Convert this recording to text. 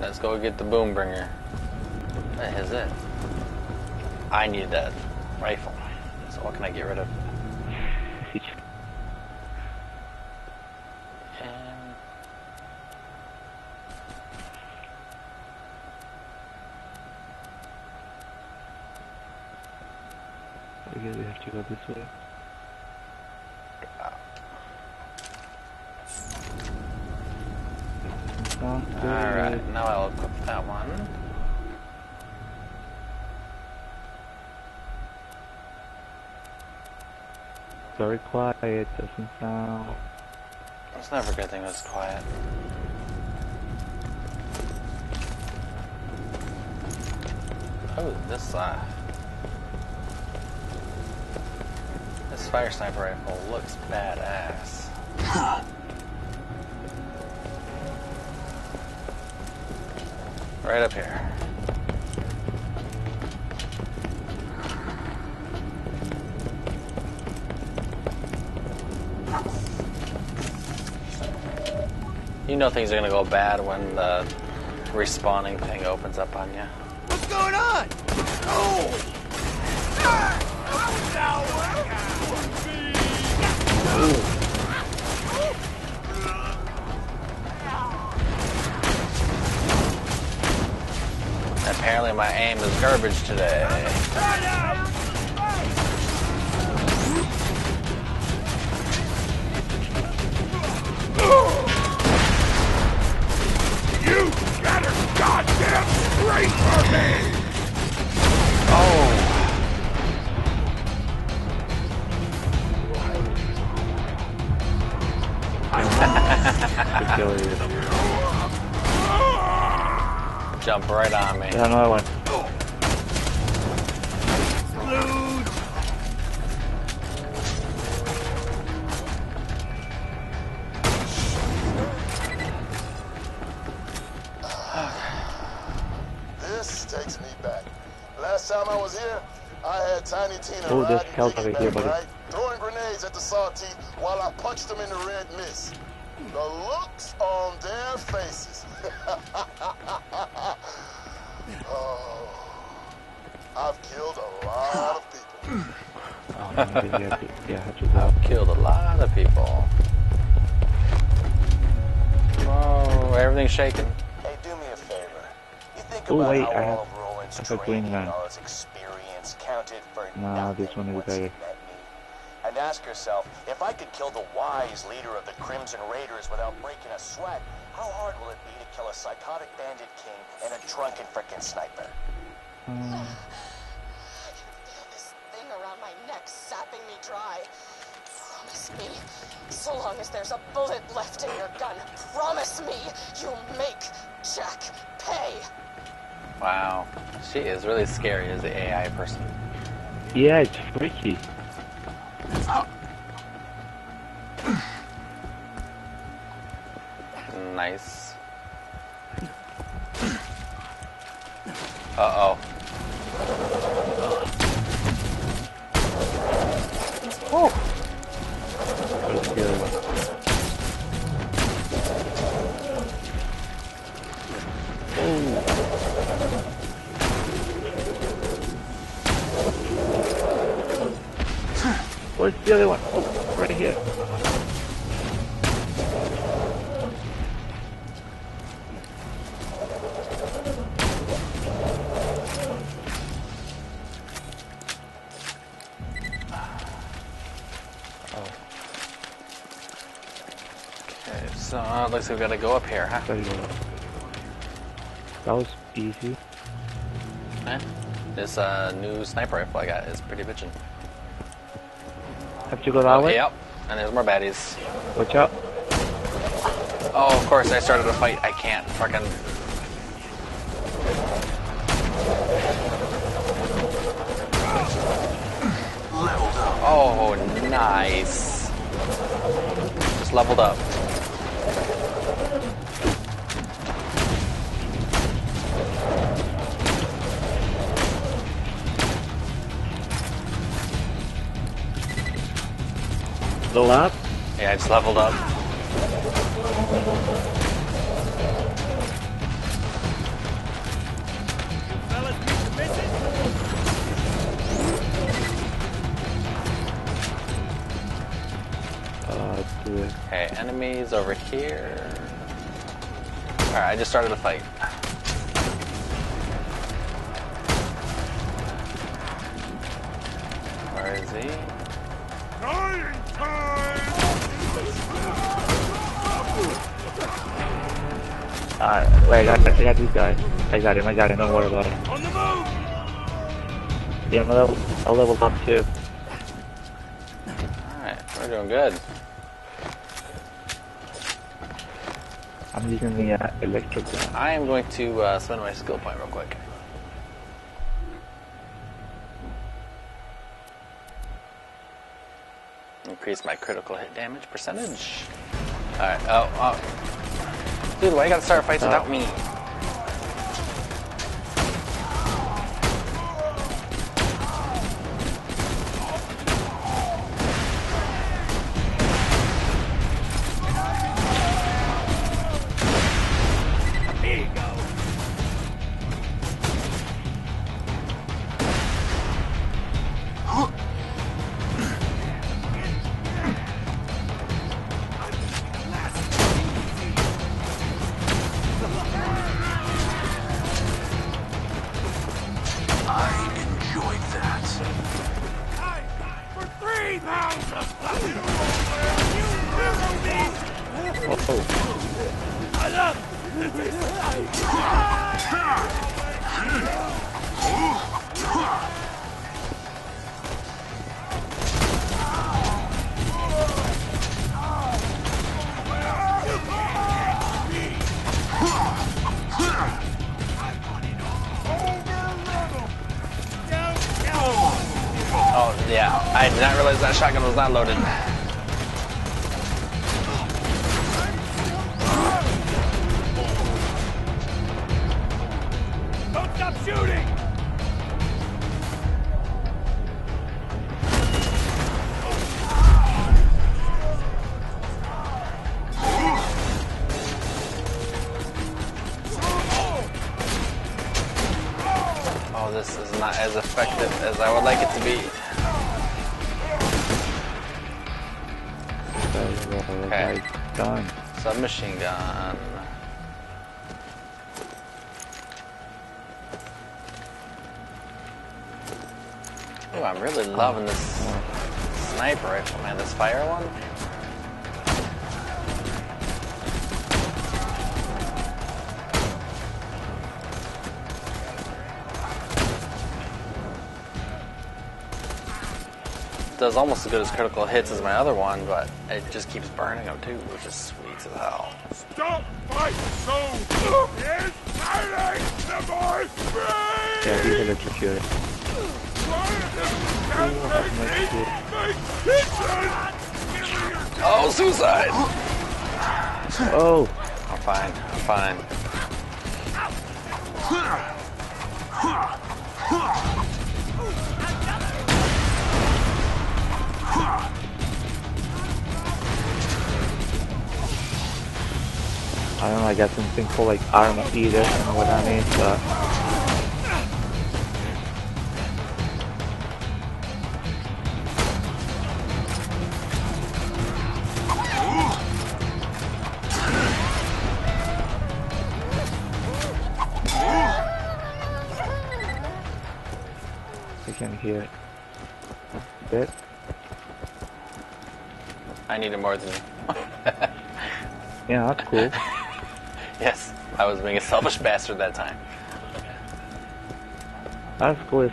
Let's go get the boom bringer. That is it. I need that rifle. So what can I get rid of? And um, I guess we have to go this way. Ah. Sounds good. Ah. That one. Very quiet, doesn't sound. It's never a good thing when it's quiet. Oh, this uh This fire sniper rifle looks badass. right up here. You know things are gonna go bad when the respawning thing opens up on you. What's going on? Oh! Apparently my aim is garbage today. Jump right on me. Yeah, another one. This takes me back. Last time I was here, I had Tiny Tina Oh, there's riding health over here, buddy. right? Throwing grenades at the sawteeth while I punched them in the red mist. The looks on their faces. oh, I've killed a lot of people. Oh, maybe we have yeah, have to. Killed a lot of people. Whoa, everything's shaking. Hey, do me a favor. You think Oh, about wait, how I have- all of Roland's have a green training, man. all his experience counted for Nah, nothing this one is once better. Met me. And ask yourself, if I could kill the wise leader of the Crimson Raiders without breaking a sweat, how hard will it be to kill a psychotic bandit king and a drunken frickin' sniper? Um, I can feel this thing around my neck sapping me dry. Promise me, so long as there's a bullet left in your gun, promise me you'll make Jack pay. Wow. She is really scary as the AI person. yeah, it's freaky. Nice. Uh-oh. Where's the other one? Where's the other one? Oh, right here. So uh, it looks like we gotta go up here, huh? There you go. That was easy. Eh? This uh, new sniper rifle I got is pretty bitchin'. Have to go that Oh, way? yep. And there's more baddies. Watch out. Oh, of course, I started a fight. I can't fucking. Oh, nice. Just leveled up. Level up? Yeah, it's leveled up. Okay, enemies over here. Alright, I just started a fight. Where is he? Dying! Uh, wait, I got, I got these guys. I got him, I got him, don't worry about it. On the move! Yeah, I'm a level, I leveled up too. Alright, we're doing good. I'm using the uh, electric gun. I am going to uh, spend my skill point real quick. Increase my critical hit damage percentage. Alright, oh, oh. Dude, why you gotta start fights uh, without me? Oh, yeah. I did not realize that shotgun was not loaded. Stop shooting! Oh, this is not as effective as I would like it to be. okay. Done. Submachine gun. Ooh, I'm really loving this sniper rifle, man. This fire one. Does almost as good as critical hits as my other one, but it just keeps burning them too, which is sweet as hell. Stop fighting so! Yes, fighting the more free! Yeah, he's electrocuted. Oh, suicide! Oh, I'm fine. I'm fine. I don't know, I got something called like armor eater, I don't know what that means, but... I can hear it. A bit. I needed more than you. Yeah, that's cool. yes, I was being a selfish bastard that time. That's cool